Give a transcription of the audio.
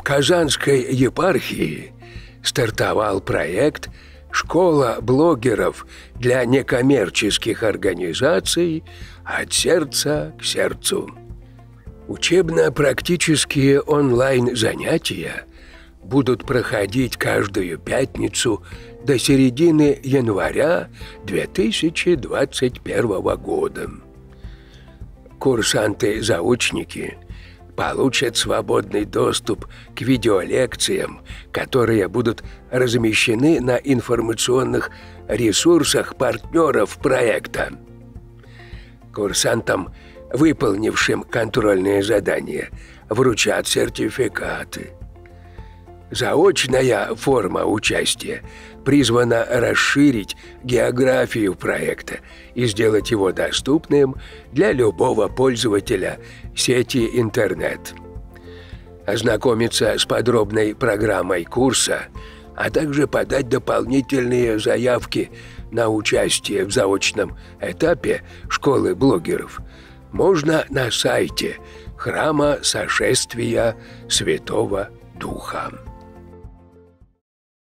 В Казанской епархии стартовал проект «Школа блогеров для некоммерческих организаций от сердца к сердцу». Учебно-практические онлайн-занятия будут проходить каждую пятницу до середины января 2021 года. Курсанты-заучники получат свободный доступ к видеолекциям, которые будут размещены на информационных ресурсах партнеров проекта. Курсантам, выполнившим контрольные задания, вручат сертификаты – Заочная форма участия призвана расширить географию проекта и сделать его доступным для любого пользователя сети интернет. Ознакомиться с подробной программой курса, а также подать дополнительные заявки на участие в заочном этапе школы блогеров можно на сайте Храма Сошествия Святого Духа.